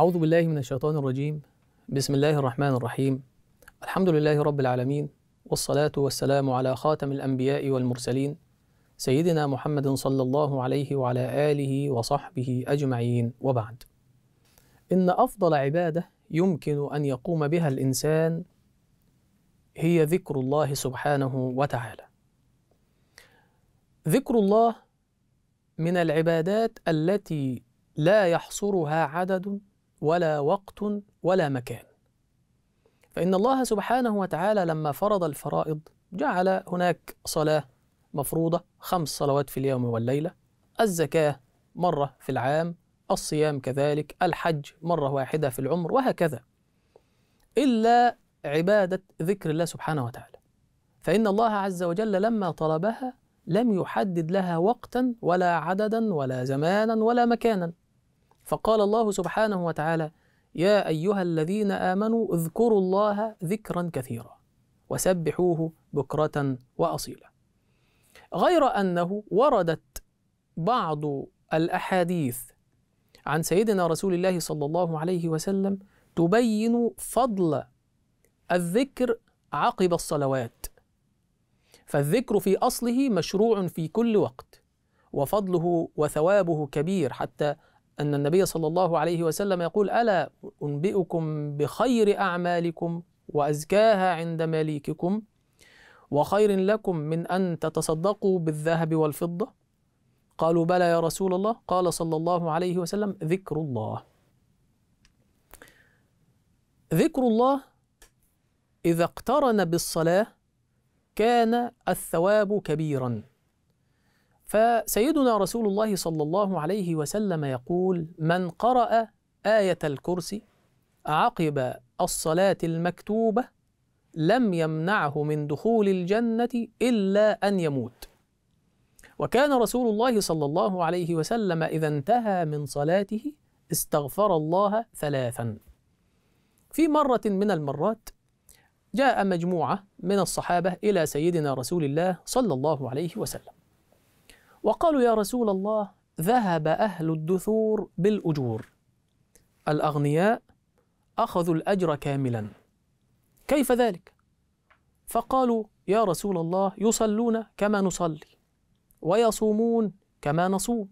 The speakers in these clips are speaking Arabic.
أعوذ بالله من الشيطان الرجيم. بسم الله الرحمن الرحيم. الحمد لله رب العالمين والصلاة والسلام على خاتم الأنبياء والمرسلين سيدنا محمد صلى الله عليه وعلى آله وصحبه أجمعين. وبعد إن أفضل عبادة يمكن أن يقوم بها الإنسان هي ذكر الله سبحانه وتعالى. ذكر الله من العبادات التي لا يحصرها عدد ولا وقت ولا مكان. فإن الله سبحانه وتعالى لما فرض الفرائض جعل هناك صلاة مفروضة خمس صلوات في اليوم والليلة الزكاة مرة في العام الصيام كذلك الحج مرة واحدة في العمر وهكذا. إلا عبادة ذكر الله سبحانه وتعالى. فإن الله عز وجل لما طلبها لم يحدد لها وقتا ولا عددا ولا زمانا ولا مكانا. فقال الله سبحانه وتعالى يا أيها الذين آمنوا اذكروا الله ذكرا كثيرا وسبحوه بكرة واصيلا. غير أنه وردت بعض الأحاديث عن سيدنا رسول الله صلى الله عليه وسلم تبين فضل الذكر عقب الصلوات. فالذكر في أصله مشروع في كل وقت وفضله وثوابه كبير حتى أن النبي صلى الله عليه وسلم يقول ألا أنبئكم بخير أعمالكم وأزكاها عند مليككم وخير لكم من أن تتصدقوا بالذهب والفضة؟ قالوا بلى يا رسول الله. قال صلى الله عليه وسلم ذكر الله. ذكر الله إذا اقترن بالصلاة كان الثواب كبيرا. فسيدنا رسول الله صلى الله عليه وسلم يقول من قرأ آية الكرسي عقب الصلاة المكتوبة لم يمنعه من دخول الجنة إلا أن يموت. وكان رسول الله صلى الله عليه وسلم إذا انتهى من صلاته استغفر الله ثلاثا. في مرة من المرات جاء مجموعة من الصحابة إلى سيدنا رسول الله صلى الله عليه وسلم. وقالوا يا رسول الله ذهب أهل الدثور بالأجور. الأغنياء أخذوا الأجر كاملا. كيف ذلك؟ فقالوا يا رسول الله يصلون كما نصلي ويصومون كما نصوم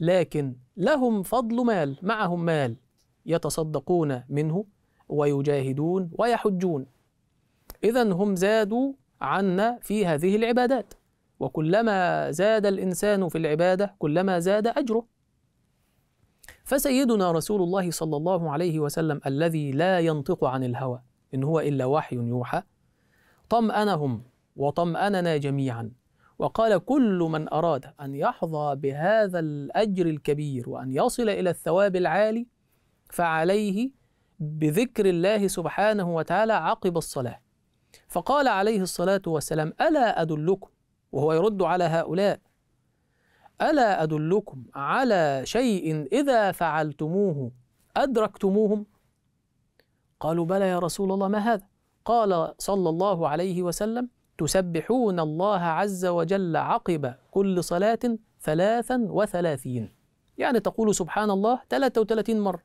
لكن لهم فضل مال معهم مال يتصدقون منه ويجاهدون ويحجون. إذا هم زادوا عنا في هذه العبادات. وكلما زاد الإنسان في العبادة كلما زاد أجره. فسيدنا رسول الله صلى الله عليه وسلم الذي لا ينطق عن الهوى إن هو إلا وحي يوحى طمأنهم وطمأننا جميعا. وقال كل من أراد أن يحظى بهذا الأجر الكبير وأن يصل إلى الثواب العالي فعليه بذكر الله سبحانه وتعالى عقب الصلاة. فقال عليه الصلاة والسلام ألا أدلكم وهو يرد على هؤلاء. ألا أدلكم على شيء إذا فعلتموه أدركتموهم؟ قالوا بلى يا رسول الله ما هذا؟ قال صلى الله عليه وسلم تسبحون الله عز وجل عقب كل صلاة ثلاثا وثلاثين. يعني تقول سبحان الله ثلاثة وثلاثين مرة.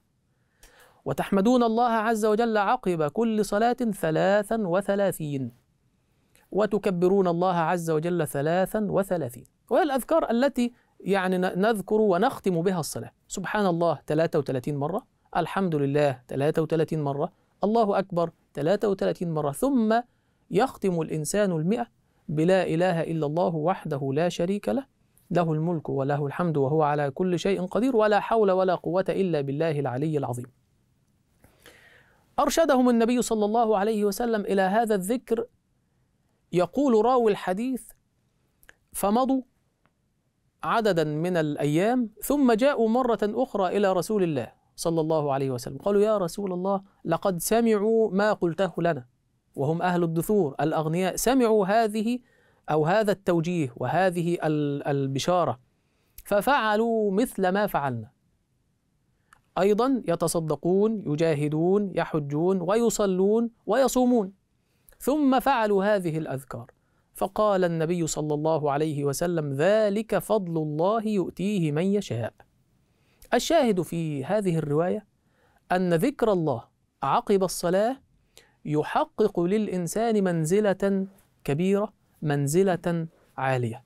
وتحمدون الله عز وجل عقب كل صلاة ثلاثا وثلاثين. وتكبرون الله عز وجل ثلاثا وثلاثين. وهي الأذكار التي يعني نذكر ونختم بها الصلاة. سبحان الله 33 مرة الحمد لله 33 مرة الله أكبر 33 مرة ثم يختم الإنسان المئة بلا إله إلا الله وحده لا شريك له له الملك وله الحمد وهو على كل شيء قدير ولا حول ولا قوة إلا بالله العلي العظيم. أرشدهم النبي صلى الله عليه وسلم إلى هذا الذكر يقول راوي الحديث فمضوا عددا من الأيام ثم جاءوا مرة أخرى إلى رسول الله صلى الله عليه وسلم. قالوا يا رسول الله لقد سمعوا ما قلته لنا وهم أهل الدثور الأغنياء. سمعوا هذه أو هذا التوجيه وهذه البشارة ففعلوا مثل ما فعلنا. أيضا يتصدقون يجاهدون يحجون ويصلون ويصومون. ثم فعلوا هذه الأذكار. فقال النبي صلى الله عليه وسلم ذلك فضل الله يؤتيه من يشاء. الشاهد في هذه الرواية أن ذكر الله عقب الصلاة يحقق للإنسان منزلة كبيرة منزلة عالية.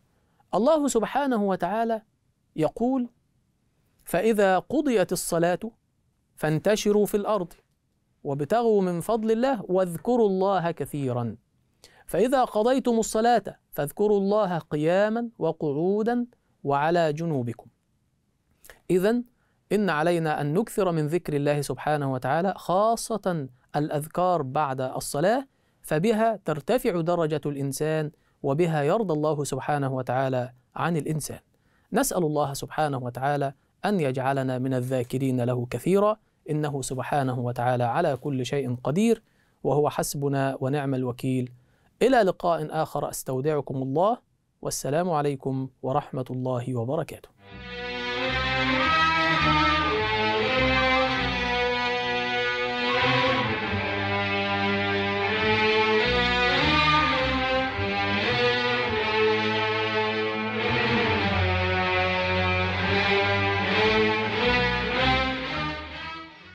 الله سبحانه وتعالى يقول فإذا قضيت الصلاة فانتشروا في الأرض وابتغوا من فضل الله واذكروا الله كثيرا. فإذا قضيتم الصلاة فاذكروا الله قياما وقعودا وعلى جنوبكم. إذا إن علينا أن نكثر من ذكر الله سبحانه وتعالى خاصة الأذكار بعد الصلاة فبها ترتفع درجة الإنسان وبها يرضى الله سبحانه وتعالى عن الإنسان. نسأل الله سبحانه وتعالى أن يجعلنا من الذاكرين له كثيرا إنه سبحانه وتعالى على كل شيء قدير وهو حسبنا ونعم الوكيل. إلى لقاء آخر أستودعكم الله والسلام عليكم ورحمة الله وبركاته.